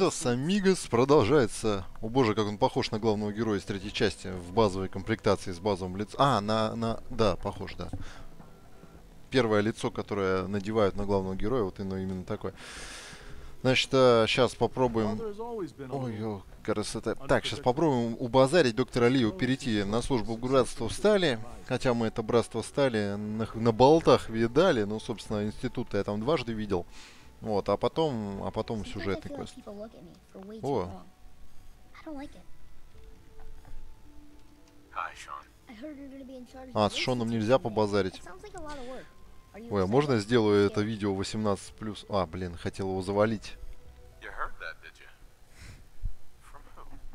Ритос Амигос продолжается. О боже, как он похож на главного героя из третьей части в базовой комплектации с базовым лицом. А, на, на, да, похож, да. Первое лицо, которое надевают на главного героя, вот оно именно такое. Значит, сейчас попробуем... Ой, ё, красота. Так, сейчас попробуем убазарить доктора Лиу, перейти на службу в братство Стали. Хотя мы это братство Стали на, на болтах видали. Ну, собственно, институт я там дважды видел. Вот, а потом, а потом сюжетный квест. О. А, с Шоном нельзя побазарить. Ой, а можно я сделаю это видео 18+. А, блин, хотел его завалить.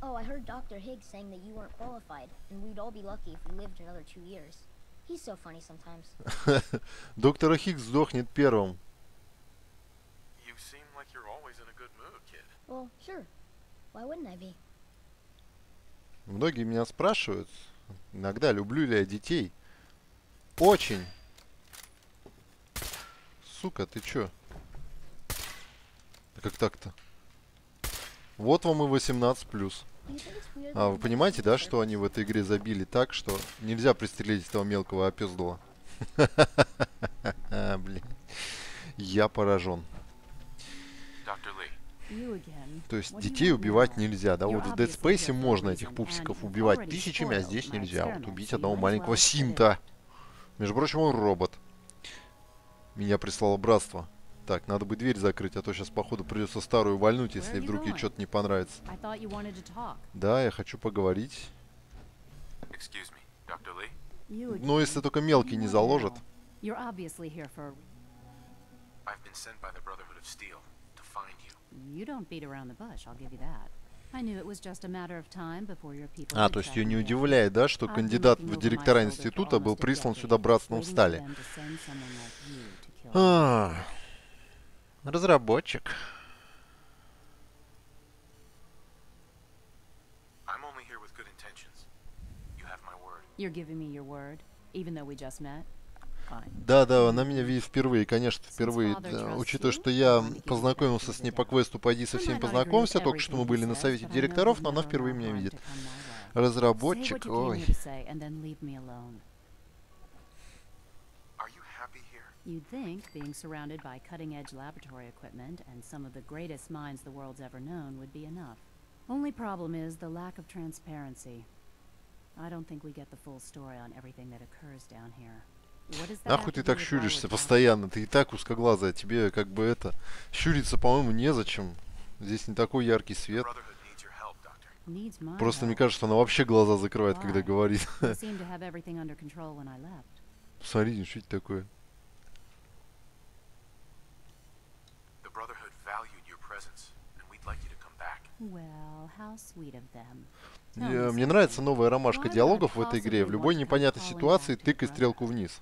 Oh, I heard Dr. Higgs saying that you weren't qualified, and we'd all be lucky if we lived another two years. He's so funny sometimes. Доктор Хиггс сдохнет первым. You're always in a good mood, kid. Well, sure. Why wouldn't I be? Многие меня спрашивают, иногда люблю ли я детей. Очень. Сука, ты чё? Да как так-то? Вот вам и 18 плюс. А, вы понимаете, да, что они в этой игре забили так, что нельзя пристрелить этого мелкого опездула? Блин. Я поражен. То есть детей убивать нельзя, да? Вот в Dead Space можно этих пупсиков убивать тысячами, а здесь нельзя. Вот убить одного маленького синта. Между прочим, он робот. Меня прислало братство. Так, надо бы дверь закрыть, а то сейчас, походу, придется старую вальнуть, если вдруг ей что-то не понравится. Да, я хочу поговорить. Но если только мелкий не А, то есть ее не удивляет, да, что кандидат в директора института был прислан сюда братством стали. А, Разработчик. Да, да, она меня видит впервые, конечно, впервые. Да, учитывая, что я познакомился с ней по квесту «Пойди со всеми познакомься», только что мы были на совете директоров, но она впервые меня видит. Разработчик, ой. You'd think being surrounded by cutting-edge laboratory equipment and some of the greatest minds the world's ever known would be enough. Only problem is the lack of transparency. I don't think we get the full story on everything that occurs down here. Нахуй ты так щуришься постоянно? Ты и так узкоглазая. Тебе как бы это... Щуриться, по-моему, незачем. Здесь не такой яркий свет. Просто мне кажется, она вообще глаза закрывает, когда говорит. Смотри, что это такое? Мне, мне нравится новая ромашка диалогов в этой игре. В любой непонятной ситуации тыкай стрелку вниз.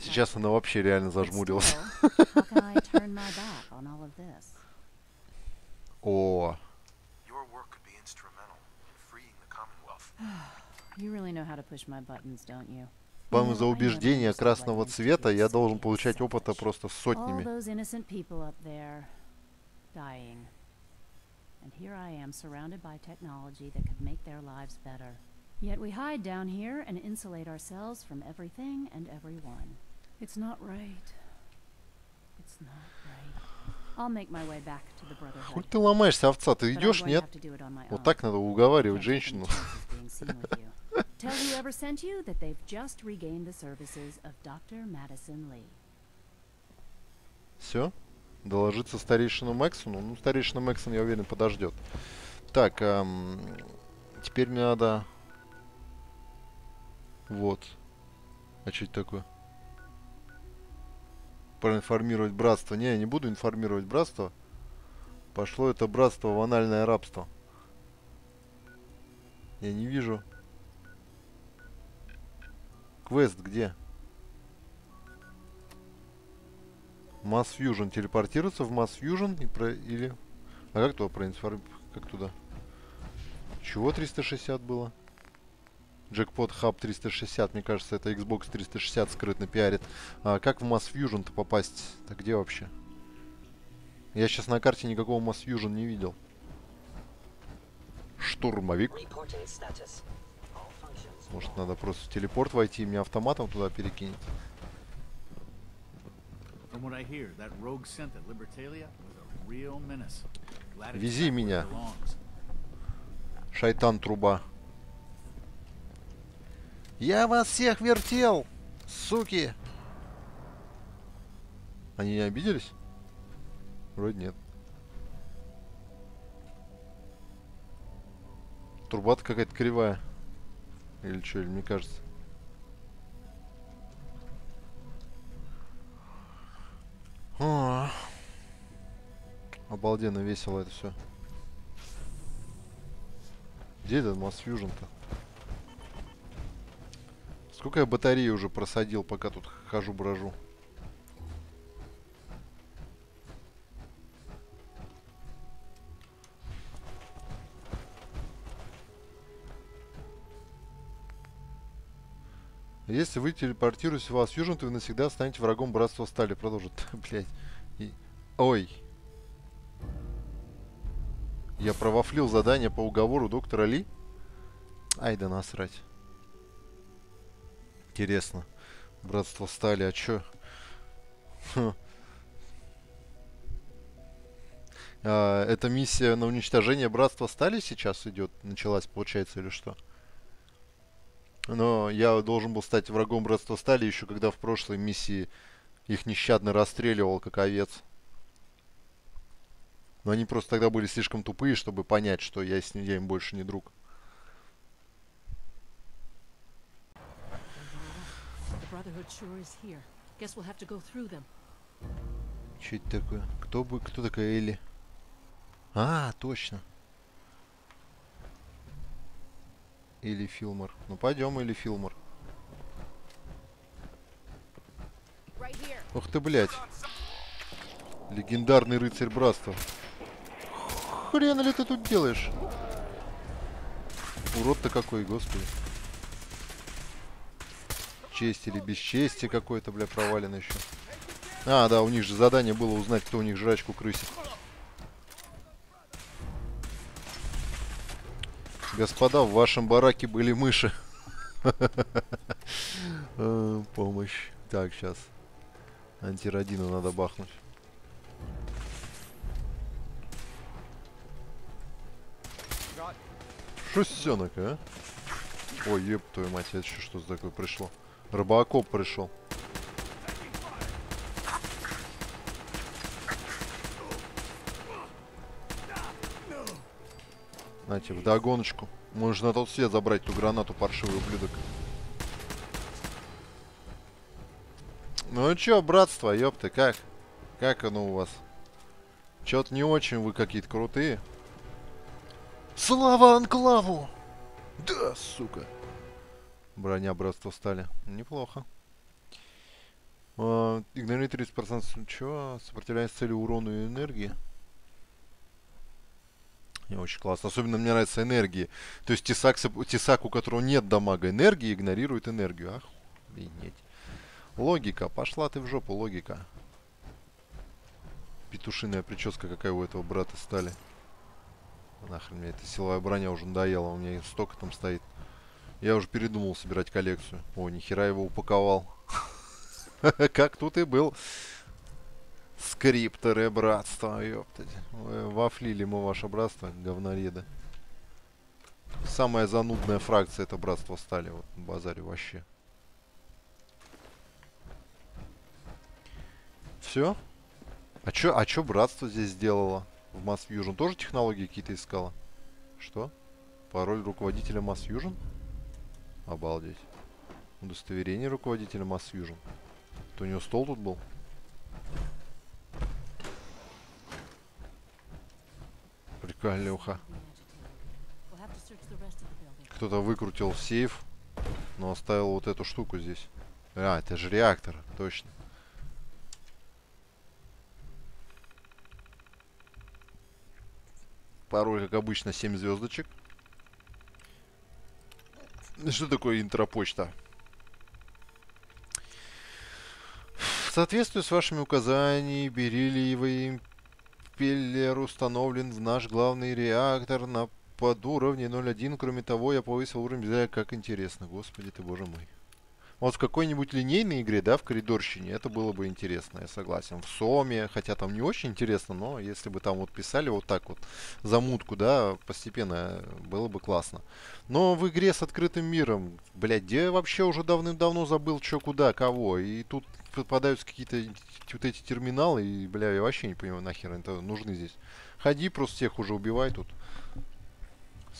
Сейчас она вообще реально зажмурилась. О. Вам за убеждения красного цвета я должен получать опыта просто сотнями. And here I am surrounded by technology that could make their lives better. Yet we hide down here and insulate ourselves from everything and everyone. It's not right. It's not right. I'll make my way back to the Brotherhood. Хоть ты ломаешься, овца, ты идешь, нет? Вот так надо уговаривать женщину. Tell whoever sent you that they've just regained the services of Dr. Madison Lee. Все? Доложиться старейшину Мэксону. Ну, старейшина Мэксон, я уверен, подождет. Так, эм, теперь мне надо... Вот. А что это такое? Проинформировать братство. Не, я не буду информировать братство. Пошло это братство в анальное рабство. Я не вижу. Квест где? Mass Fusion. Телепортироваться в Mass Fusion и про... или... А как туда проинформировать? Как туда? Чего 360 было? Jackpot Hub 360, мне кажется, это Xbox 360 скрытно пиарит. А как в Mass Fusion-то попасть? Так где вообще? Я сейчас на карте никакого Mass Fusion не видел. Штурмовик. Может, надо просто в телепорт войти и меня автоматом туда перекинет. From what I hear, that rogue scent at Libertalia was a real menace. Glad it's Вези back where меня. it belongs. Шайтан труба. Я вас всех вертел, суки! Они не обиделись? Вроде нет. Труба-то какая-то кривая. Или что, или мне кажется. О, Обалденно весело это все. Где этот Mass Fusion-то? Сколько я батареи уже просадил, пока тут хожу-брожу? Если вы телепортируетесь в Mass Fusion, то вы навсегда станете врагом Братства Стали. Продолжит. Блять. И... Ой. Я провафлил задание по уговору доктора Ли? Ай да насрать. Интересно. Братство стали, а чё? А, эта миссия на уничтожение братства стали сейчас идет? Началась, получается, или что? Но я должен был стать врагом братства стали еще когда в прошлой миссии их нещадно расстреливал, как овец. Но они просто тогда были слишком тупые, чтобы понять, что я, с ним, я им больше не друг. The Brotherhood sure is here. Guess we'll have to go through them. Че это такое? Кто бы, кто такая Элли? А, точно. Или Филмор. Ну пойдем, или Филмор. Ух ты, блядь. Легендарный рыцарь братства. Хрена ли ты тут делаешь? Урод-то какой, господи. Честь или бесчестие какое-то, бля, провалено еще. А, да, у них же задание было узнать, кто у них жрачку крысит. Господа, в вашем бараке были мыши. Э, Помощь. Так, сейчас. Антирадину надо бахнуть. Шустенок, а? Ой, еб твою мать, это что за такое пришло? Рыбакоп пришел. Знаете, в догоночку. Можешь на тот свет забрать ту гранату, паршивый ублюдок. Ну чё, братство, ёпты, как? Как оно у вас? Чё-то не очень вы какие-то крутые. Слава Анклаву! Да, сука. Броня братства стали. Неплохо. А, игнорирует 30% чего? Сопротивляется цели урону и энергии. Не очень классно. Особенно мне нравится энергии. То есть тесак, тесак, у которого нет дамага энергии, игнорирует энергию. Охренеть. Логика. Пошла ты в жопу, логика. Петушиная прическа какая у этого брата стали. Нахрен мне эта силовая броня уже надоела. У меня столько там стоит. Я уже передумал собирать коллекцию. О, нихера его упаковал. Как тут и был. Скрипторы братства, ёптать. Вы Вафлили мы ваше братство, говноеды. Самая занудная фракция это братство стали. Вот на базаре вообще. Все? А чё, а чё братство здесь сделало? В Mass Fusion тоже технологии какие-то искала? Что? Пароль руководителя Mass Fusion? Обалдеть. Удостоверение руководителя Mass Fusion. Это у него стол тут был? Building. Кто-то выкрутил сейф, но оставил вот эту штуку здесь. А, это же реактор, точно. Пароль, как обычно, 7 звездочек. Что такое интропочта? В соответствии с вашими указаниями, бериллиевый импеллер установлен в наш главный реактор на подуровне 0.1. Кроме того, я повысил уровень. Как интересно. Господи ты, боже мой. Вот в какой-нибудь линейной игре, да, в коридорщине, это было бы интересно, я согласен. В Соме, хотя там не очень интересно, но если бы там вот писали вот так вот замутку, да, постепенно, было бы классно. Но в игре с открытым миром, блядь, где вообще уже давным-давно забыл, что, куда, кого. И тут попадаются какие-то вот эти терминалы, и, бля, я вообще не понимаю, нахер это нужны здесь. Ходи, просто всех уже убивай тут.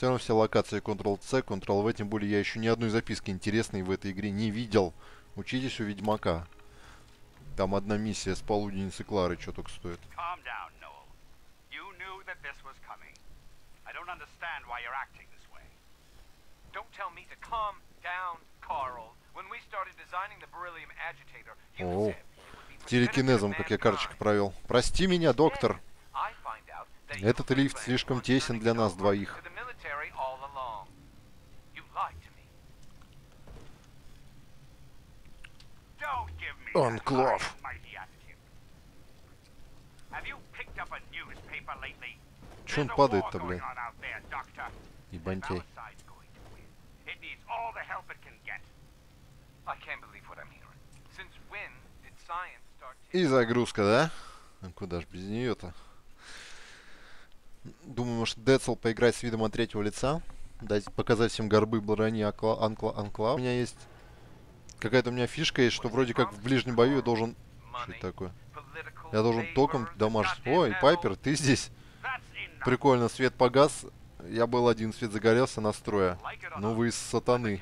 Все равно все локации Ctrl-C, Ctrl-V, тем более я еще ни одной записки интересной в этой игре не видел. Учитесь у Ведьмака. Там одна миссия с полуденницы Клары, что только стоит. О, телекинезом, как я карточку провел. Прости меня, доктор. Этот лифт слишком тесен для нас двоих. Hearing. Since when did science start И загрузка, да? Ну, Куда ж без нее-то? Думаю, может Децл поиграть с видом от третьего лица. Дать, показать всем горбы брони Акла- Анкла- Анклав. У меня есть... Какая-то у меня фишка есть, что вроде как в ближнем бою я должен... Что это такое? Я должен током дамажить. Ой? Пайпер, ты здесь? Прикольно, свет погас. Я был один, свет загорелся, настроя. Ну вы из сатаны.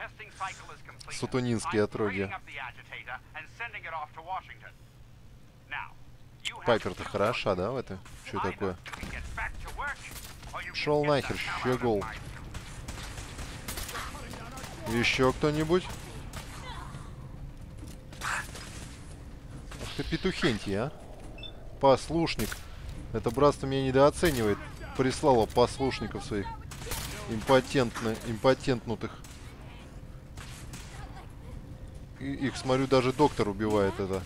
you have Пайпер-то хороша, да, в этом? Что такое? Шел нахер, щегол. Еще кто-нибудь? Ты петухентий, а? Послушник. Это братство меня недооценивает. Прислало послушников своих. Импотентно, импотентнутых. И- их, смотрю, даже доктор убивает это.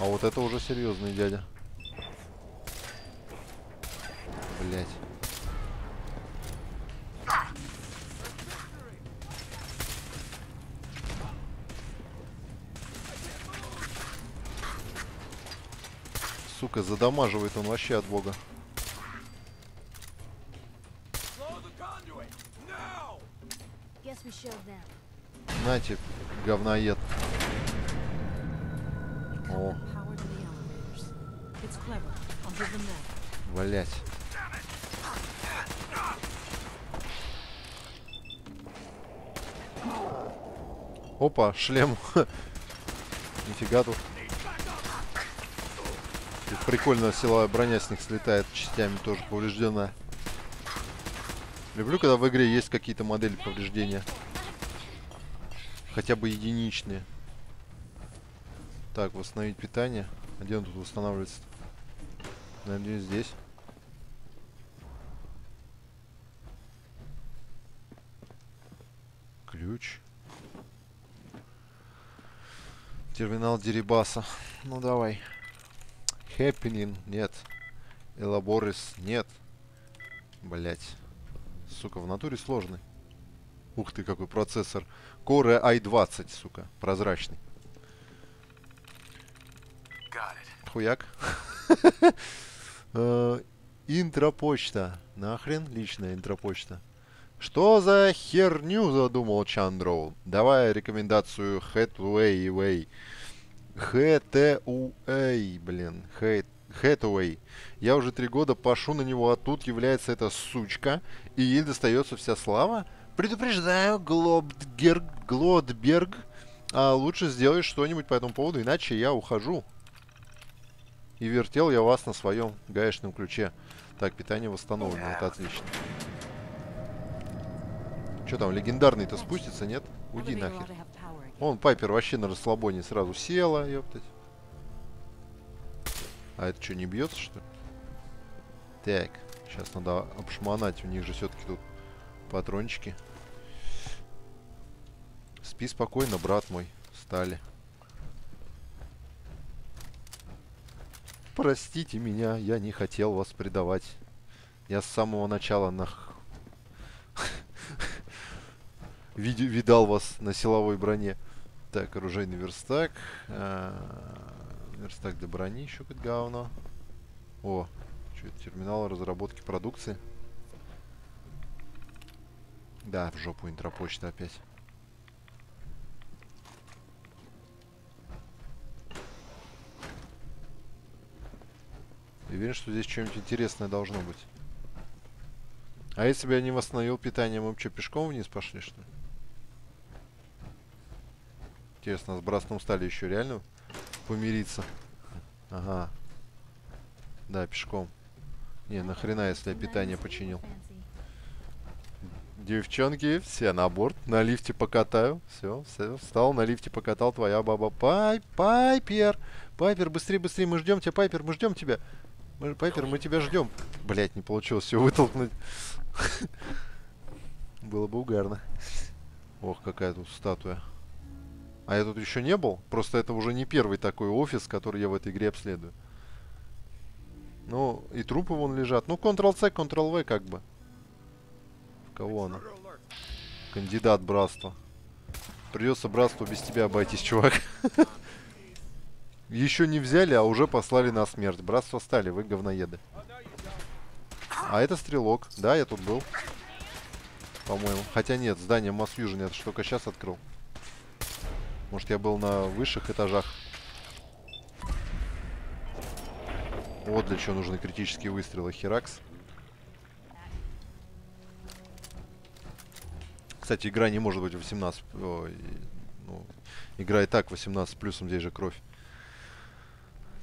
А вот это уже серьезный дядя. Блять. Сука, задамаживает он вообще от бога. Нате, говноед. О, блять. Опа, шлем. Нифига тут. Прикольно силовая броня с них слетает частями тоже повреждена. Люблю, когда в игре есть какие-то модели повреждения. Хотя бы единичные. Так, восстановить питание. А где он тут восстанавливается? Надеюсь, здесь. Ключ. Терминал Дерибаса. Ну давай. Happening. Нет. Элаборис. Нет. Блять. Сука, в натуре сложный. Ух ты, какой процессор. Core i20, сука. Прозрачный. Хуяк. Э, Интропочта. Нахрен личная интропочта. Что за херню задумал Чандроу? Давай рекомендацию Hathaway. Hathaway, блин. Хэт- Hathaway. Я уже три года пошу на него, а тут является эта сучка, и ей достается вся слава. Предупреждаю, Глобдгерг, Глодберг, а лучше сделай что-нибудь по этому поводу, иначе я ухожу. И вертел я вас на своем гаечном ключе. Так, питание восстановлено, это отлично. Что там, легендарный-то спустится, нет? Уйди нахер. Вон Пайпер вообще на расслабоне сразу села, ёптать. А это что, не бьется, что ли? Так, сейчас надо обшмонать. У них же все-таки тут патрончики. Спи спокойно, брат мой. Стали. Простите меня, я не хотел вас предавать. Я с самого начала нах... Видал вас на силовой броне. Так, оружейный верстак. а, Верстак для брони, еще какое-то говно. О, что это? Терминал разработки продукции. Да, в жопу интропочта опять. Я Уверен, что здесь что-нибудь интересное должно быть. А если бы я не восстановил питание, мы бы что, пешком вниз пошли, что ли? Интересно, с братством стали еще реально помириться? Ага. Да, пешком. Не, нахрена, если я питание починил. Девчонки, все на борт. На лифте покатаю. Все, все, встал, на лифте покатал твоя баба. Пай, Пайпер! Пайпер, быстрее, быстрее, мы ждем тебя, Пайпер, мы ждем тебя. Мы, Пайпер, мы тебя ждем. Блять, не получилось все вытолкнуть. Было бы угарно. Ох, какая тут статуя. А я тут еще не был. Просто это уже не первый такой офис, который я в этой игре обследую. Ну, и трупы вон лежат. Ну, Ctrl-C, Ctrl-V как бы. В кого она? Кандидат братства. Придется братству без тебя обойтись, чувак. Еще не взяли, а уже послали на смерть. Братство стали, вы говноеды. А это стрелок. Да, я тут был. По-моему. Хотя нет, здание я это только сейчас открыл. Может, я был на высших этажах. Вот для чего нужны критические выстрелы. Херакс. Кстати, игра не может быть 18. ой, ну, игра и так 18 плюсом, здесь же кровь.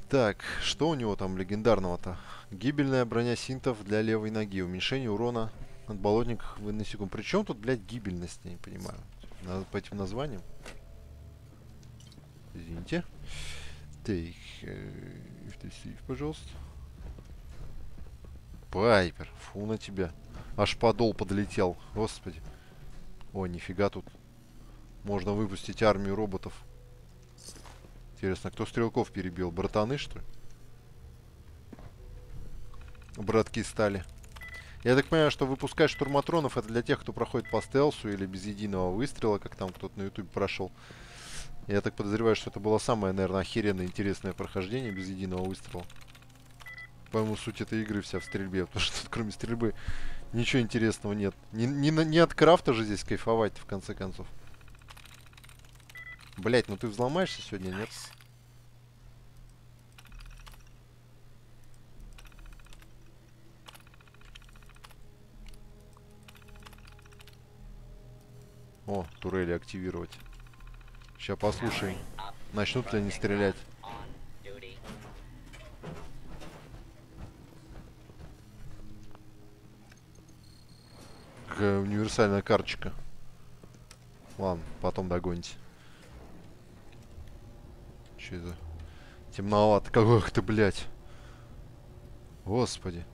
Так, что у него там легендарного-то? Гибельная броня синтов для левой ноги. Уменьшение урона от болотников на секунду. Причем тут, блядь, гибельность, я не понимаю. По этим названиям. Извините. Так, э, FTC, пожалуйста. Пайпер, фу на тебя. Аж подол подлетел, господи. О, нифига тут. Можно выпустить армию роботов. Интересно, кто стрелков перебил? Братаны, что ли? Братки стали. Я так понимаю, что выпускать штурматронов это для тех, кто проходит по стелсу или без единого выстрела, как там кто-то на ютубе прошел. Я так подозреваю, что это было самое, наверное, охеренное интересное прохождение без единого выстрела. По-моему, суть этой игры вся в стрельбе, потому что тут кроме стрельбы ничего интересного нет. Не, не, не от крафта же здесь кайфовать в конце концов. Блять, ну ты взломаешься сегодня, нет? О, турели активировать. Сейчас послушаем, начнут ли они стрелять. Какая универсальная карточка. Ладно, потом догоните. Че это? Темновато. Какой ты, блядь. Господи.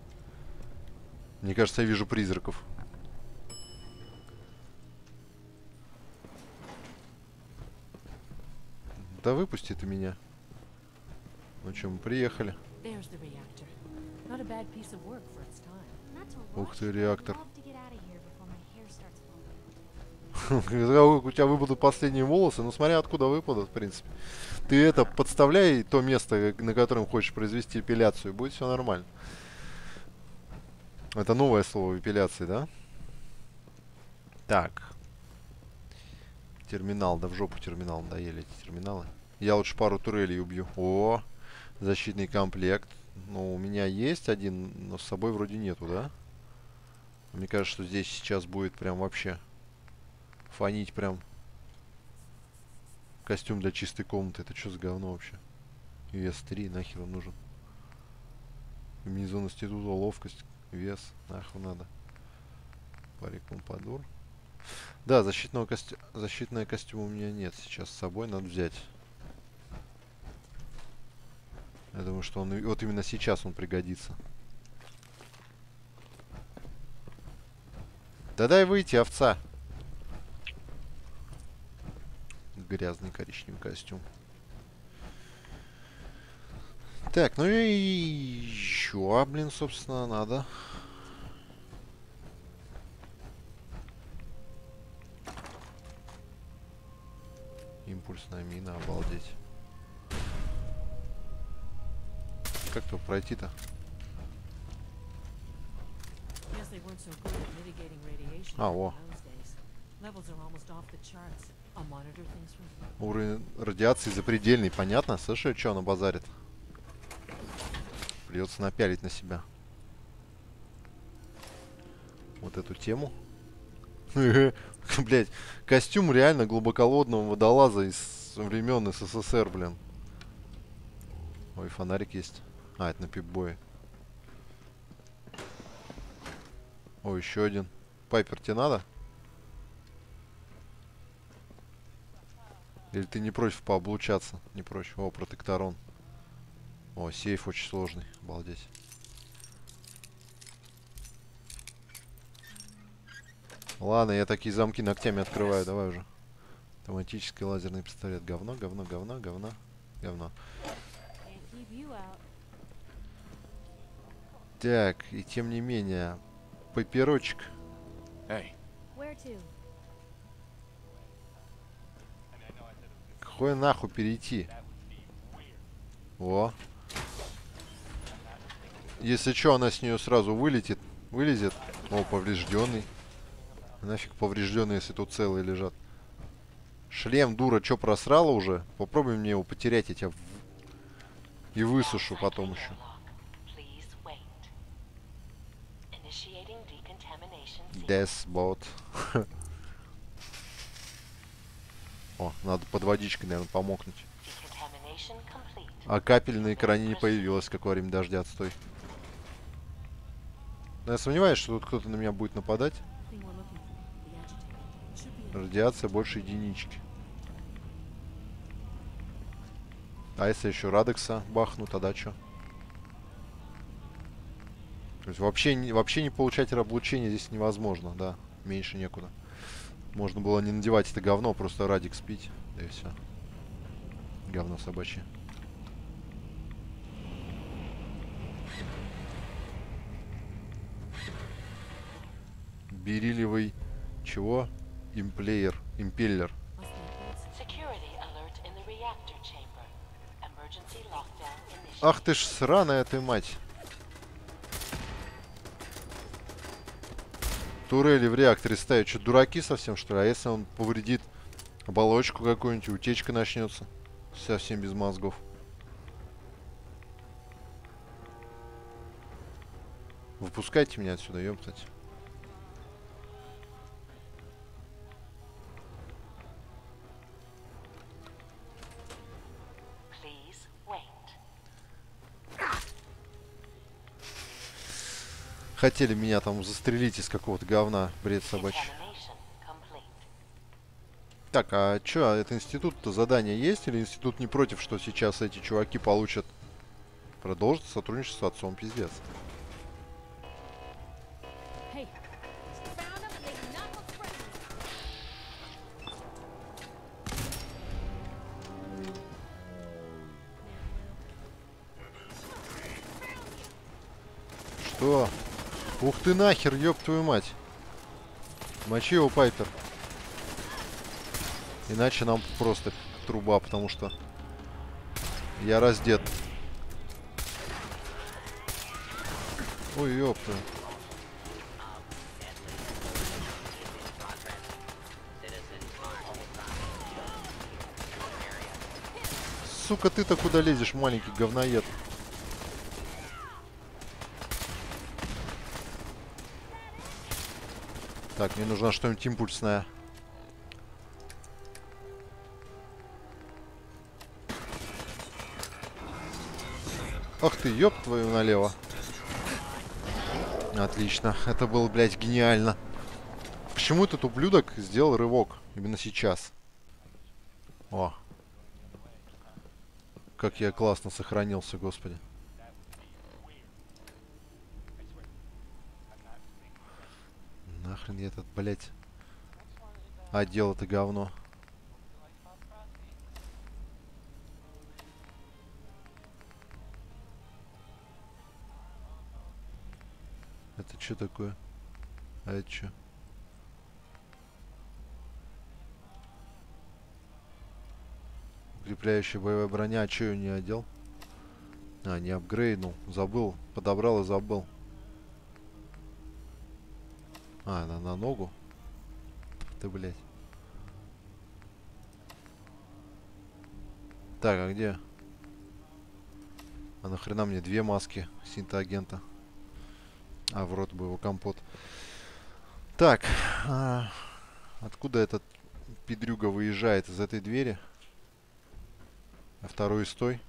Мне кажется, я вижу призраков. Да выпусти ты меня. Ну что, мы приехали. Ух ты, реактор. Когда у тебя выпадут последние волосы, ну смотря откуда выпадут, в принципе. Ты это подставляй то место, на котором хочешь произвести эпиляцию, и будет все нормально. Это новое слово эпиляции, да? Так. Терминал, да в жопу терминал надоели эти терминалы. Я лучше пару турелей убью. О, защитный комплект. Ну, у меня есть один, но с собой вроде нету, да? Мне кажется, что здесь сейчас будет прям вообще фонить прям. Костюм для чистой комнаты. Это что за говно вообще? Вес 3, нахер он нужен? Комбинезон института, ловкость, вес, нахуй надо. Парик помпадур. Да, защитного костюма... Защитного костюма у меня нет сейчас с собой, надо взять. Я думаю, что он... Вот именно сейчас он пригодится. Да дай выйти, овца. Грязный коричневый костюм. Так, ну и еще, блин, собственно, надо. Импульсная мина, обалдеть. I'll monitor things from Уровень радиации запредельный, понятно? Слышишь, что она базарит? Придется напялить на себя. Вот эту тему. Блять, костюм реально глубоколодного водолаза из времен СССР, блин. Ой, фонарик есть. А, это на пипбое. Ой, еще один. Пайпер, тебе надо? Или ты не против пооблучаться? Не против. О, протекторон. О, сейф очень сложный. Обалдеть. Ладно, я такие замки ногтями открываю. Давай уже. Автоматический лазерный пистолет. Говно, говно, говно, говно, говно. Так, и тем не менее. Папирочек. To? Какой нахуй перейти? О. Если что, она с нее сразу вылетит. Вылезет. О, поврежденный. Нафиг поврежденный, если тут целые лежат. Шлем, дура, чё просрала уже? Попробуй мне его потерять, я тебя в- и высушу потом еще. Sequence. Десбот. О, надо под водичкой, наверное, помокнуть. А капель на экране не появилась, как во время дождя, отстой. Но я сомневаюсь, что тут кто-то на меня будет нападать. Радиация больше единички. А если еще Радекса бахну, тогда что? То есть вообще, вообще не получать облучение здесь невозможно, да. Меньше некуда. Можно было не надевать это говно, просто Радик спить. Да и все. Говно собачье. Бериллиевый... Чего? Имплеер. Импеллер. Ах ты ж сраная ты мать. Турели в реакторе ставят. Что, дураки совсем, что ли? А если он повредит оболочку какую-нибудь, утечка начнется? Совсем без мозгов. Выпускайте меня отсюда, ёптать. Хотели меня там застрелить из какого-то говна, бред собачий. Так, а чё, а это институт-то задание есть? Или институт не против, что сейчас эти чуваки получат... Продолжит сотрудничество с отцом, пиздец. Что? Ух ты нахер, ёб твою мать. Мочи его, Пайпер. Иначе нам просто труба, потому что я раздет. Ой, ёпта. Сука, ты-то куда лезешь, маленький говноед? Так, мне нужна что-нибудь импульсное. Ах ты, ёб твою налево. Отлично. Это было, блядь, гениально. Почему этот ублюдок сделал рывок именно сейчас? О. Как я классно сохранился, господи. Я этот, блядь, одел это говно. Это что такое? А это что? Укрепляющая боевая броня. А что я не одел? А, не апгрейднул. Забыл. Подобрал и забыл. А, она на ногу? Ты, блядь. Так, а где? А нахрена мне две маски синтоагента? А, в рот бы его компот. Так. А, откуда этот педрюга выезжает? Из этой двери? А второй стой.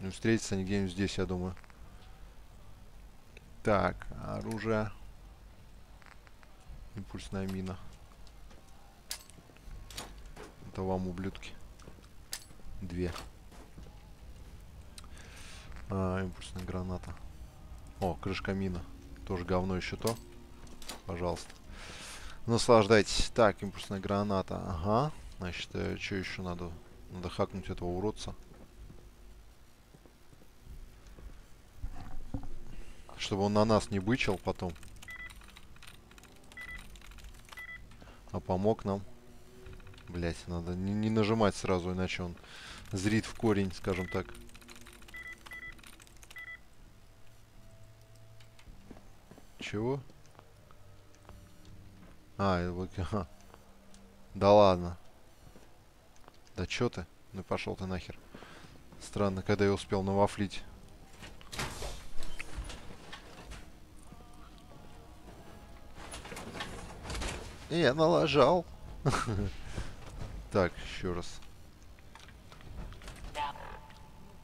Ну, встретиться они где-нибудь здесь, я думаю. Так, оружие. Импульсная мина. Это вам, ублюдки. Две. А, импульсная граната. О, крышка мина. Тоже говно еще то. Пожалуйста. Наслаждайтесь. Так, импульсная граната. Ага. Значит, э, что еще надо? Надо хакнуть этого уродца. Чтобы он на нас не бычил потом. А помог нам. Блять, надо не, не нажимать сразу, иначе он зрит в корень, скажем так. Чего? А, это вот... Ага. Да ладно. Да чё ты? Ну пошел ты нахер. Странно, когда я успел навафлить. Я налажал. Так, еще раз.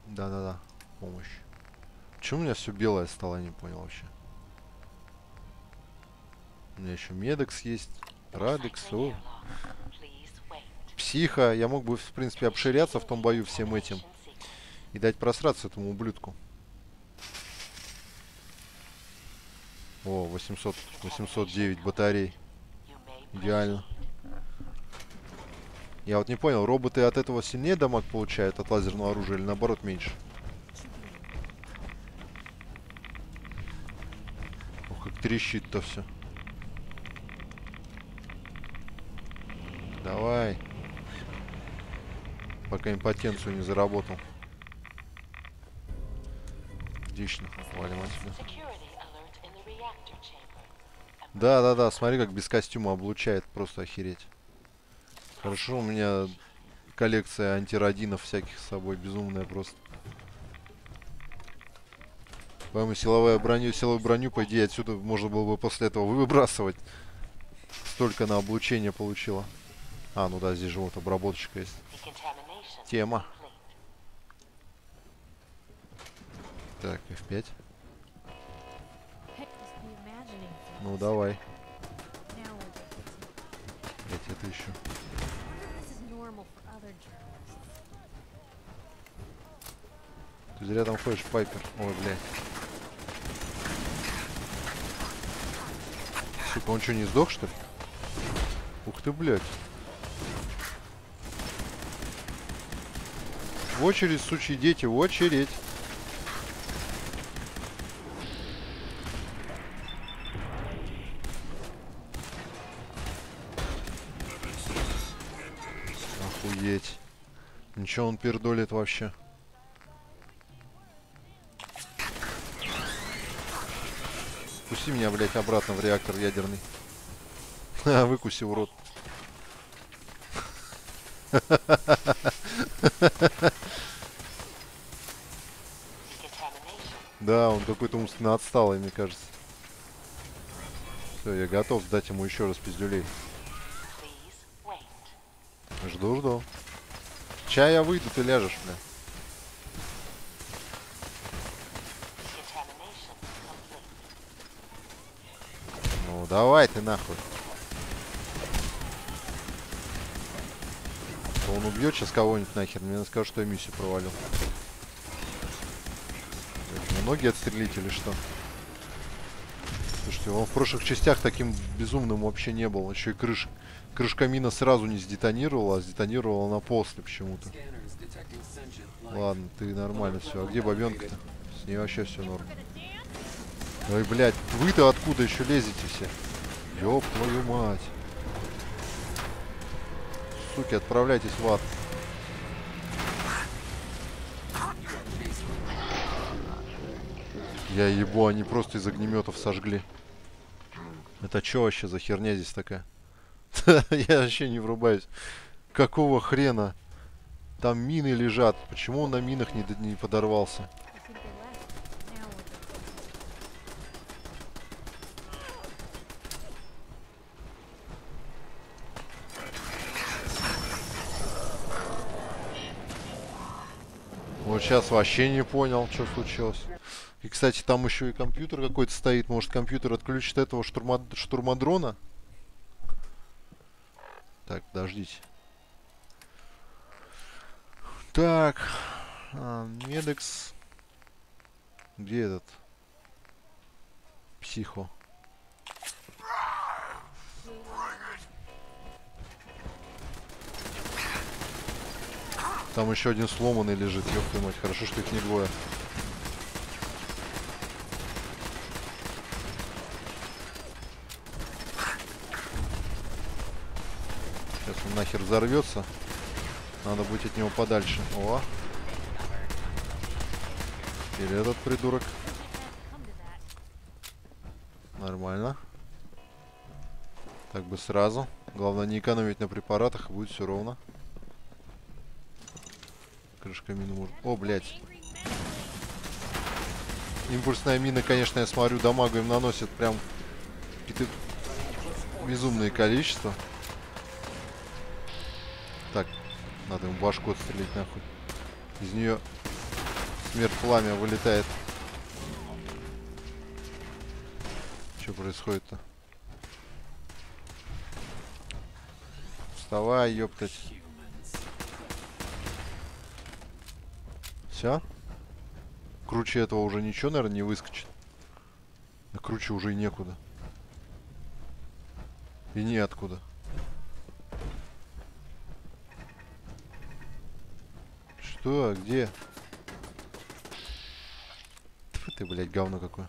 Да-да-да, помощь. Почему у меня все белое стало, я не понял вообще. У меня еще Медекс есть, Радекс, о. Психа. Я мог бы, в принципе, обширяться в том бою всем этим. И дать просраться этому ублюдку. О, 800, 809 батарей. Идеально. Я вот не понял, роботы от этого сильнее дамаг получают от лазерного оружия или наоборот меньше? Ох, как трещит-то все. Давай. Пока импотенцию не заработал. Отлично. Валим отсюда. Да, да, да, смотри, как без костюма облучает, просто охереть. Хорошо, у меня коллекция антирадинов всяких с собой, безумная просто. По-моему, силовая броню, силовую броню, по идее, отсюда можно было бы после этого выбрасывать. Столько на облучение получила. А, ну да, здесь же вот обработочка есть. Тема. Так, F5. Ну, давай. Блять, это еще. Ты зря там ходишь, Пайпер. Ой, блядь. Сука, он что, не сдох, что ли? Ух ты, блядь. В очередь, сучьи дети, в очередь. Ничего он пердолит вообще. Пусти меня, блядь, обратно в реактор ядерный. А, выкуси, урод. Да, он какой-то умственно отсталый, мне кажется. Все, я готов сдать ему еще раз пиздюлей. Жду, Ча я выйду, ты ляжешь, бля. Ну, давай ты нахуй. А он убьет сейчас кого-нибудь нахер. Мне скажут, что я миссию провалил. Так, ну ноги отстрелить или что? Слушайте, он в прошлых частях таким безумным вообще не был. Еще и крышек крышка мина сразу не сдетонировала, а сдетонировала она после почему-то. Ладно, ты нормально все. А где бабенка-то? С ней вообще все норм. Ой, блядь, вы-то откуда еще лезете все? Ёб твою мать. Суки, отправляйтесь в ад. Я ебу, они просто из огнеметов сожгли. Это что вообще за херня здесь такая? Я вообще не врубаюсь. Какого хрена? Там мины лежат. Почему он на минах не, не подорвался? Вот сейчас вообще не понял, что случилось. И, кстати, там еще и компьютер какой-то стоит. Может, компьютер отключит этого штурма... штурмодрона? Так, подождите. Так. А, Медекс. Где этот? Психо. Там еще один сломанный лежит, твою мать. Хорошо, что их не двое. Нахер взорвется. Надо быть от него подальше. О! Или этот придурок. Нормально. Так бы сразу. Главное не экономить на препаратах, будет все ровно. Крышка мины может... О, блядь. Импульсная мина, конечно, я смотрю, дамагу им наносит прям безумные надо ему башку отстрелить нахуй. Из нее смерть пламя вылетает. Что происходит-то? Вставай, ёптать. Все? Круче этого уже ничего, наверное, не выскочит. Да круче уже и некуда. И неоткуда. Что? А где? Тьфу ты, блядь, говно какое.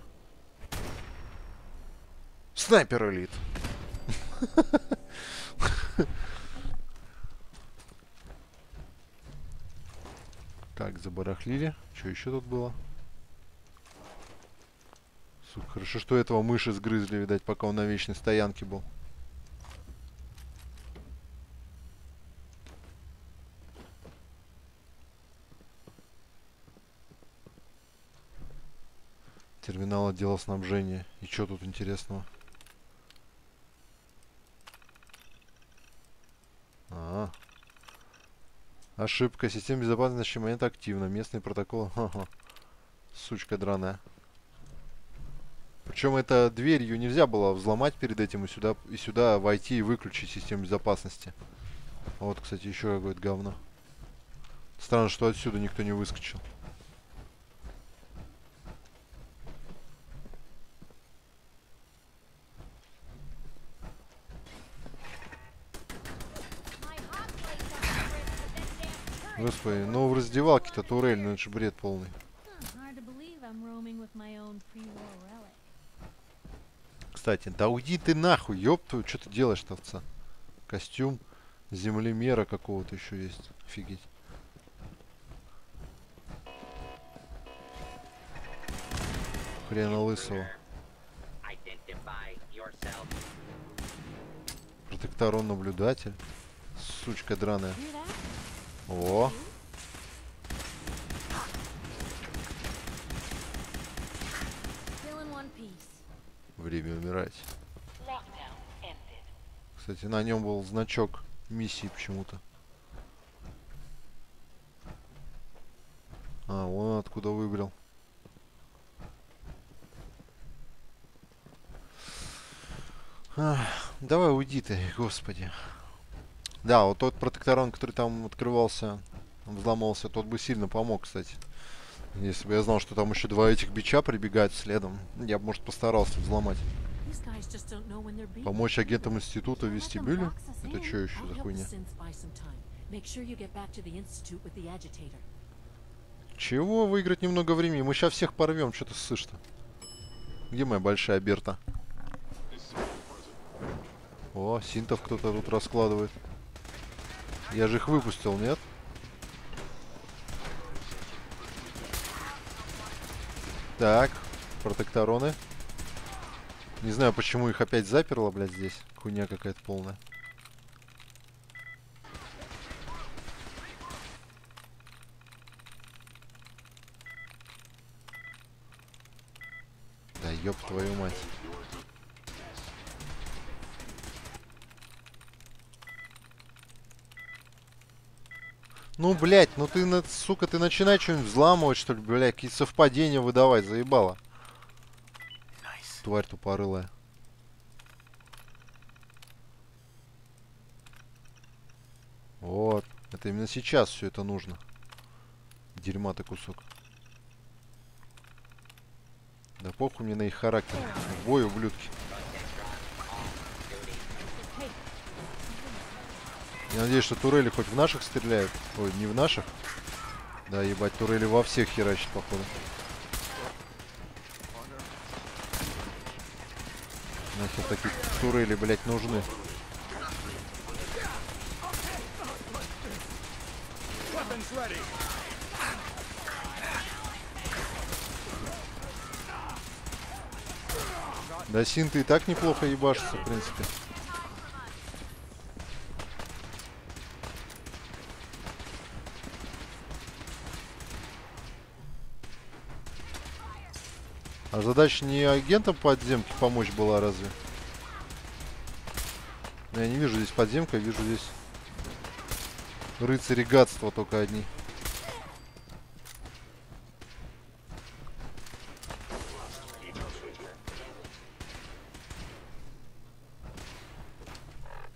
Снайпер элит. Так, забарахлили. Что еще тут было? Сука, хорошо, что этого мыши сгрызли, видать, пока он на вечной стоянке был. Терминал отдела снабжения. И что тут интересного? А, -а, а. Ошибка. Система безопасности момент активна. Местный протокол. Ха -ха. Сучка драная. Причем это дверью нельзя было взломать перед этим и сюда, и сюда войти и выключить систему безопасности. Вот, кстати, еще какое-то говно. Странно, что отсюда никто не выскочил. Господи, ну в раздевалке-то турель, ну это же бред полный. Кстати, да уйди ты нахуй, ёб твою, что ты делаешь-то, овца? Костюм землемера какого-то еще есть. Офигеть. Хрена лысого. Протекторон наблюдатель. Сучка драная. О. Время умирать. Кстати, на нем был значок миссии почему-то. А, вон откуда выиграл. А, давай уйди ты, господи. Да, вот тот протектор протекторон, который там открывался, взломался, тот бы сильно помог, кстати. Если бы я знал, что там еще два этих бича прибегают следом, я бы, может, постарался взломать. Помочь агентам института в вестибюле? Это что еще за хуйня? Чего выиграть немного времени? Мы сейчас всех порвем, что ты ссышь-то? Где моя большая Берта? О, синтов кто-то тут раскладывает. Я же их выпустил, нет? Так, протектороны. Не знаю, почему их опять заперло, блядь, здесь. Хуйня какая-то полная. Да ёб твою мать. Ну, блядь, ну ты, сука, ты начинай что-нибудь взламывать, что ли, блядь, какие совпадения выдавать, заебало. Тварь тупорылая. Вот. Это именно сейчас все это нужно. Дерьма ты кусок. Да похуй мне на их характер. Бой, ублюдки. Я надеюсь, что турели хоть в наших стреляют. Ой, не в наших. Да, ебать, турели во всех херачат, походу. Нахер такие турели, блядь, нужны. Да, синты и так неплохо ебашатся, в принципе. А задача не агентам подземки помочь была разве? Ну, Я не вижу здесь подземка, вижу здесь рыцари гадства только одни.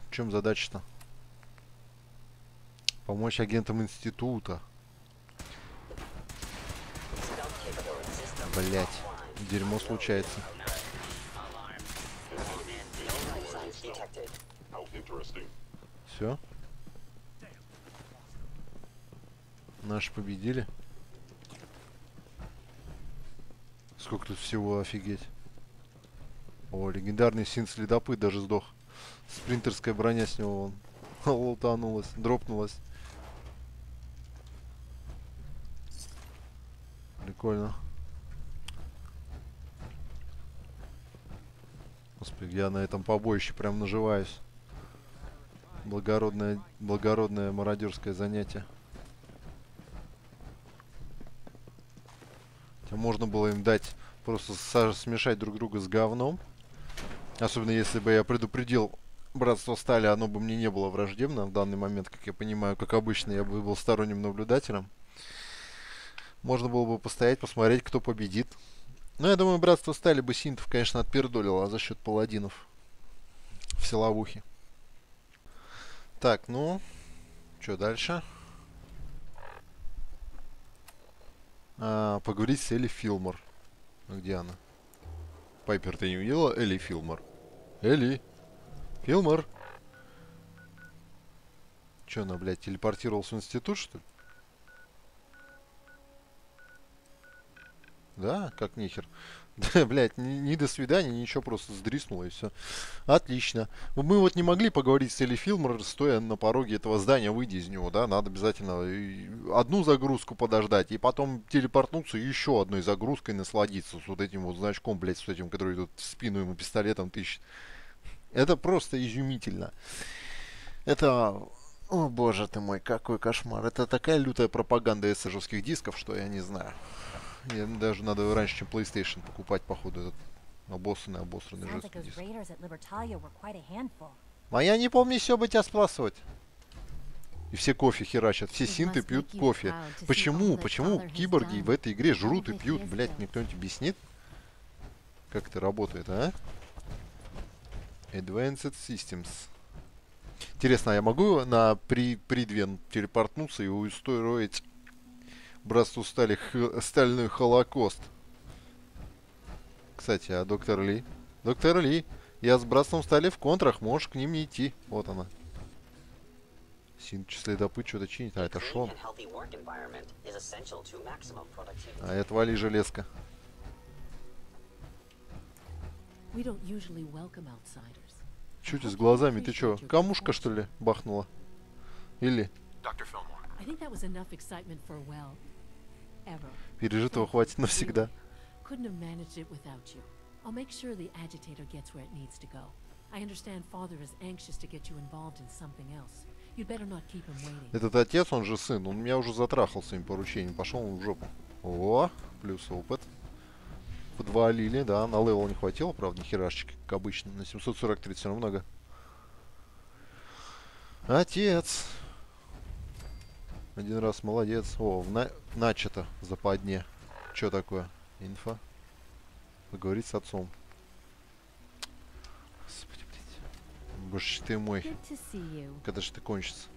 В чем задача-то? Помочь агентам института. Блять, дерьмо случается. Все? Наши победили. Сколько тут всего, офигеть. О, легендарный син-следопыт даже сдох. Спринтерская броня с него вон лутанулась, дропнулась. Прикольно. Господи, я на этом побоище прям наживаюсь. Благородное, благородное мародерское занятие. Хотя можно было им дать просто смешать друг друга с говном. Особенно если бы я предупредил Братство Стали, оно бы мне не было враждебно в данный момент, как я понимаю, как обычно, я бы был сторонним наблюдателем. Можно было бы постоять, посмотреть, кто победит. Но я думаю, Братство Стали бы синтов, конечно, отпердолило, а за счет паладинов в силовухе. Так, ну, что дальше? А, поговорить с Элли Филмор. Ну, Где она? Пайпер, ты не видела Элли Филмор? Элли! Филмор! Че она, блядь, телепортировалась в институт, что ли? Да, как нихер. Да, блядь, ни, ни до свидания, ничего, просто сдриснула и все. Отлично. Мы вот не могли поговорить с Элли стоя на пороге этого здания, выйдя из него, да, надо обязательно одну загрузку подождать, и потом телепортнуться еще одной загрузкой насладиться с вот этим вот значком, блядь, с этим, который тут в спину ему пистолетом тыщет. Это просто изумительно. Это... О боже ты мой, какой кошмар. Это такая лютая пропаганда эсэжевских дисков, что я не знаю. Мне даже надо раньше, чем PlayStation покупать, походу, этот обоссанный, обосранный жесткий диск. a handful. А я не помню все бы тебя спрашивать. И все кофе херачат, все синты пьют кофе. Почему? Почему киборги в этой игре жрут и пьют? Блять, мне кто-нибудь объяснит? Как это работает, а? Advanced Systems. Интересно, а я могу на при, придвен телепортнуться и устроить братству стали х- стальной холокост? Кстати, а доктор Ли? Доктор Ли, я с братством стали в контрах, можешь к ним не идти. Вот она. Синч следопыт что-то чинит. А, это Шон. А это Вали Железка. Чуть с глазами, ты чё, камушка что ли бахнула? Или Dr. Fillmore, Пережитого хватит навсегда? Couldn't have managed it without you. I'll make sure the agitator gets where it needs to go. I understand father is anxious to get you involved in something else. You'd better not keep him waiting. Этот отец, он же сын, он меня уже затрахал своим поручением. Пошел он в жопу. О, плюс опыт. Подвалили, да, на level не хватило, правда, ни херашечки, как обычно. На 743 все равно много. Отец. Один раз молодец. О, в на... начато западне. Что такое? Инфа. Поговорить с отцом. Господи, блядь. Боже ты мой. Когда же ты кончится?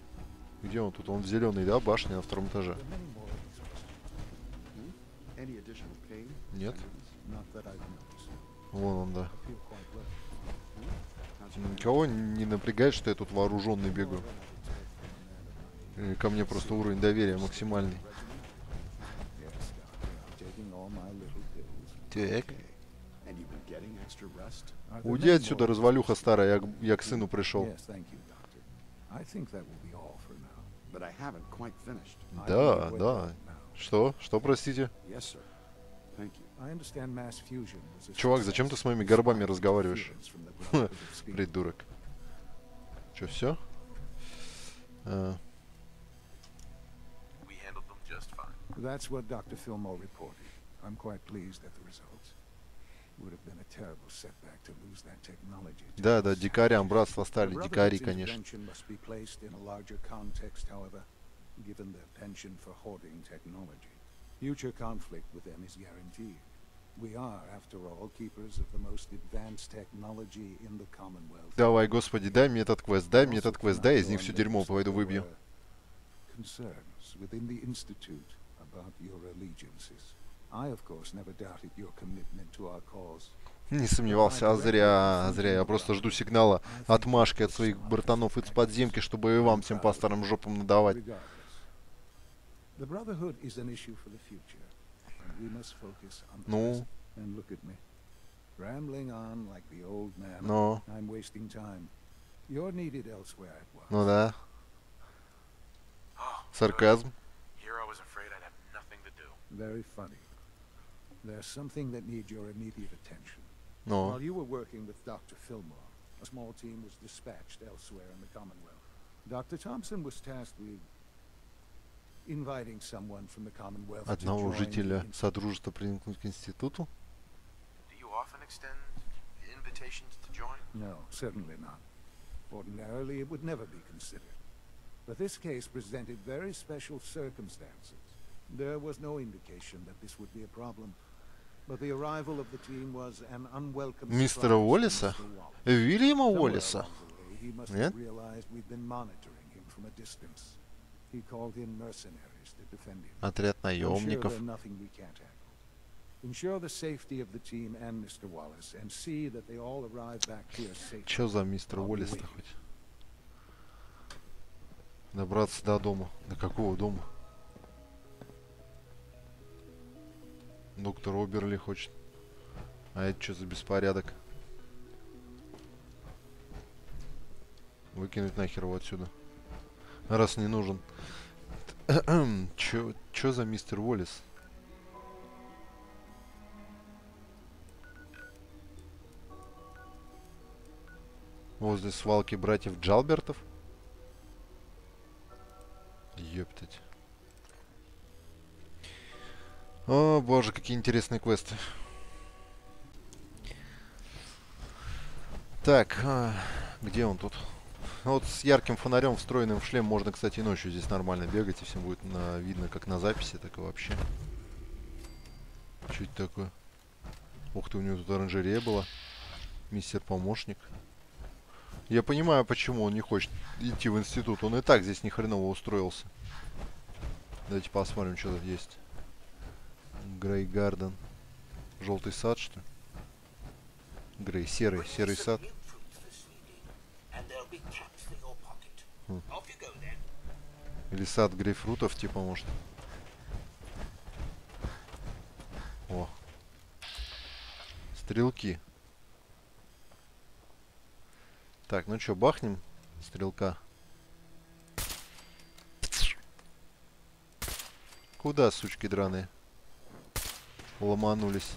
Где он тут? Он в зеленой, да, башне на втором этаже? Нет? Вон он, да. Никого не напрягает, что я тут вооруженный бегаю. Ко мне просто уровень доверия максимальный. Так. Уйди отсюда, развалюха старая, я, к- я к сыну пришел. Да, да. Что? Что, простите? Чувак, зачем ты с моими горбами разговариваешь? Придурок. Че, все? That's what Dr. Fillmore reported. I'm quite pleased at the results. Would have been a terrible setback to lose that technology. to Да, да, us. дикарям братства стали, The дикари, Brotherhood's конечно. intervention must be placed in a larger context, however, given their penchant for hoarding technology. Future conflict with them is guaranteed. We are, after all, keepers of the most advanced technology in the Commonwealth. Давай, господи, дай мне этот квест, дай мне Also этот квест, cannot дай из go них все unnoticed дерьмо that пойду there выбью. were Concerns within the Institute about your allegiances. I, of course, never doubted your commitment to our cause. Не сомневался, а зря, а зря. Я просто жду сигнала отмашки от своих братанов из подземки, чтобы и вам всем по старым жопам надавать. Ну, man. ну, I'm wasting Very funny. There's something that needs your immediate attention. Ну, While you were working with Dr. Fillmore, a small team was dispatched elsewhere in the Commonwealth. Dr. Thompson was tasked with inviting someone from the Commonwealth to одного join the жителя institute. Содружества примкнуть к институту. Do you often extend invitations to join? No, certainly not. Ordinarily, it would never be considered. But this case presented very special circumstances. There was no indication that this would be a problem. Мистера. Wallace. Вильяма must Нет? Отряд наемников. Чё за мистер waiting. хоть? Добраться до дома. До какого дома? Доктор Оберли хочет. А это что за беспорядок? Выкинуть нахер его отсюда. Раз не нужен. чё, чё за мистер Уоллес? Возле свалки братьев Джалбертов? Ептать. О, боже, какие интересные квесты. Так, а, где он тут? Вот с ярким фонарем, встроенным в шлем, можно, кстати, ночью здесь нормально бегать, и всем будет на- видно как на записи, так и вообще. Это такое? Ух ты, у него тут оранжерея была. Мистер помощник. Я понимаю, почему он не хочет идти в институт. Он и так здесь ни хреново устроился. Давайте посмотрим, что тут есть. Грей Гарден. Желтый сад, что ли? Грей, серый, серый сад. Хм. Или сад грейпфрутов, типа, может. О. Стрелки. Так, ну что, бахнем стрелка. Куда, сучки драные? Ломанулись.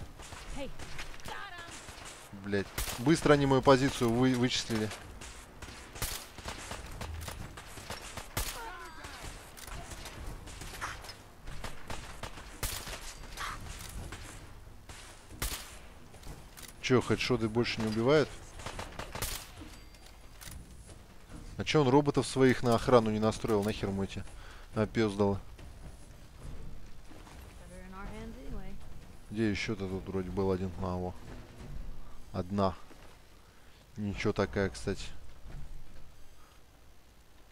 Блять. Быстро они мою позицию вы вычислили. Че, хедшоты больше не убивают? А че он роботов своих на охрану не настроил? Нахер ему эти опездало? Где еще-то тут вроде был один? А, во. Одна. Ничего такая, кстати.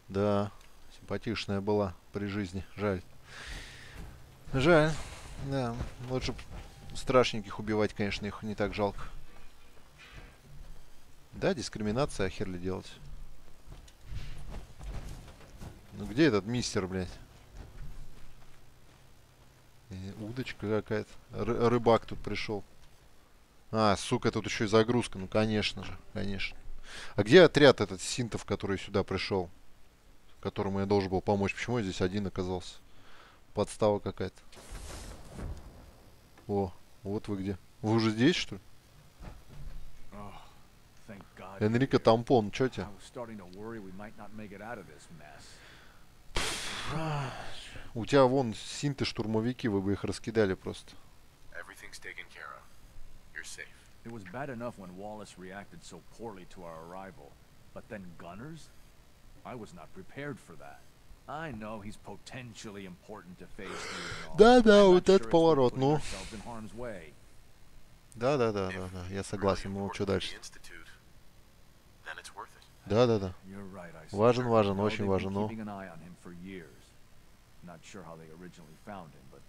Да, симпатичная была при жизни. Жаль. Жаль. Да, лучше страшненьких убивать, конечно, их не так жалко. Да, дискриминация, а хер ли делать? Ну где этот мистер, блядь? Удочка какая-то. Рыбак тут пришел. А, сука, тут еще и загрузка. Ну, конечно же, конечно. А где отряд этот синтов, который сюда пришел? Которому я должен был помочь. Почему я здесь один оказался? Подстава какая-то. О, вот вы где. Вы уже здесь, что ли? Энрико Тампон, чё тебе? У тебя вон синты штурмовики, вы бы их раскидали просто. It was bad enough when Wallace reacted so poorly to our arrival, but then gunners? I was not prepared for that. I know he's potentially important to phase three. Да, да, вот этот поворот, ну. Да, да, да, да, да, я согласен. Ну, что дальше? Да, да, да. Важен, важен, очень важен, ну. Not sure how they originally found him, but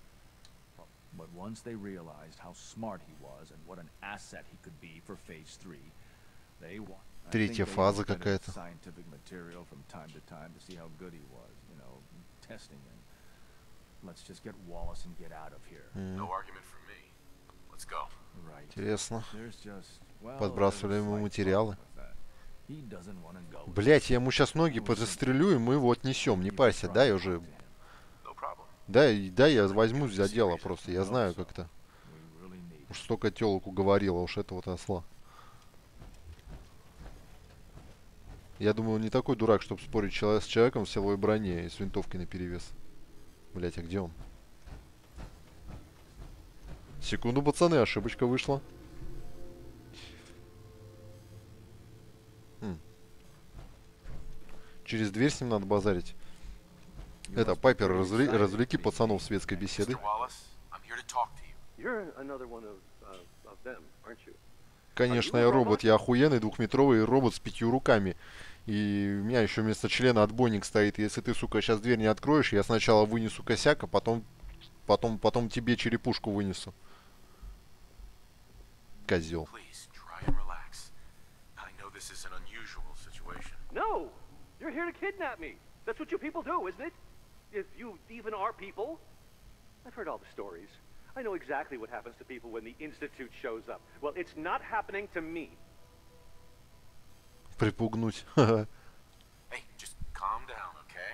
but once they realized how smart he was and what an asset he could be for Phase 3, they want. Третья фаза какая-то. Scientific material from time to time to see how good he was, you know, testing him. Let's just get Wallace and get out of here. Mm. No argument from me. Let's go. Right. Интересно. There's just, well, Подбрасывали ему материалы. He doesn't want to go. Блять, я ему сейчас ноги подстрелю, и мы его отнесем. Не парься, да, я уже... Да, да, я возьмусь за дело просто. Я знаю как-то. Уж столько телок уговорила, уж этого-то осла. Я думаю, он не такой дурак, чтобы спорить человек с человеком в силовой броне и с винтовкой на перевес. Блять, а где он? Секунду, пацаны, ошибочка вышла. Хм. Через дверь с ним надо базарить. Это, Пайпер, развли, развлеки пацанов светской беседы. Конечно, я робот. Я охуенный двухметровый робот с пятью руками. И у меня еще вместо члена отбойник стоит. Если ты, сука, сейчас дверь не откроешь, я сначала вынесу косяк, а потом, потом, потом тебе черепушку вынесу. Козел. No! You're here to kidnap me. That's what you people do, isn't it? If you even are people. I've heard all the stories. I know exactly what happens to people when the Institute shows up. Well, it's not happening to me. Припугнуть. hey, just calm down, okay?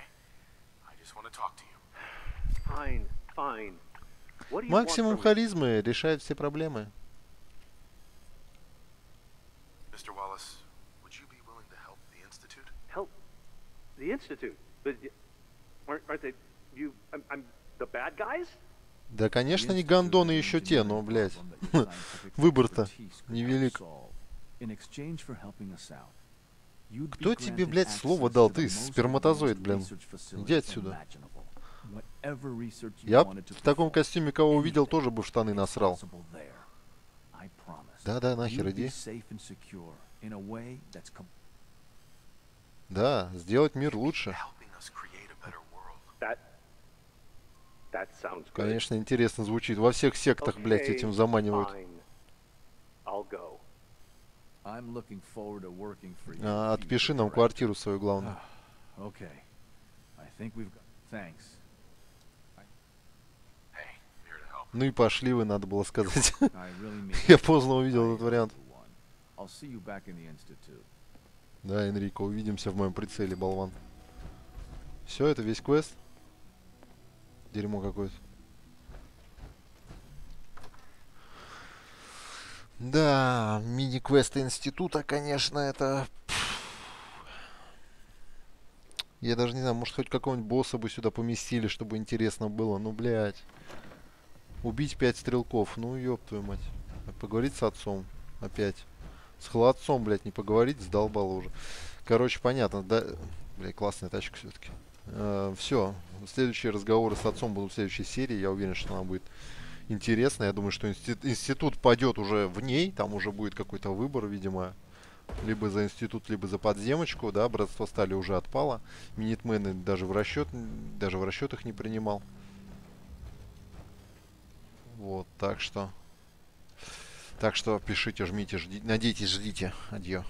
I just want to talk to you. Fine, fine. What do you Максимум want from me? харизмы решает все проблемы. Mr. Wallace, would you be willing to help the Institute? Help the Institute. But Да, конечно, не гандоны еще те, но, блядь, выбор-то невелик. Кто тебе, блядь, слово дал? Ты сперматозоид, блин. Иди отсюда. Я в таком костюме, кого увидел, тоже бы в штаны насрал. Да-да, нахер иди. Да, сделать мир лучше. Конечно, интересно звучит. Во всех сектах, блядь, этим заманивают. А, отпиши нам квартиру свою. Thanks. Ну и пошли вы, надо было сказать. Я поздно увидел этот вариант. Да, Энрико, увидимся в моем прицеле, болван. Все, это весь квест? Дерьмо какое-то. Да, мини-квесты института, конечно, это... Я даже не знаю, может хоть какого-нибудь босса бы сюда поместили, чтобы интересно было. Ну, блядь. Убить пять стрелков. Ну, ёб твою мать. Поговорить с отцом. Опять. С холодцом, блядь, не поговорить, сдолбало уже. Короче, понятно, да... Блядь, классная тачка все-таки. все. Следующие разговоры с отцом будут в следующей серии. Я уверен, что она будет интересная. Я думаю, что институт, институт пойдет уже в ней. Там уже будет какой-то выбор, видимо. Либо за институт, либо за подземочку. Да, братство стали уже отпало. Минитмены даже в расчет, даже в расчет их не принимал. Вот, так что... Так что пишите, жмите, ждите, надейтесь, ждите. Адьё.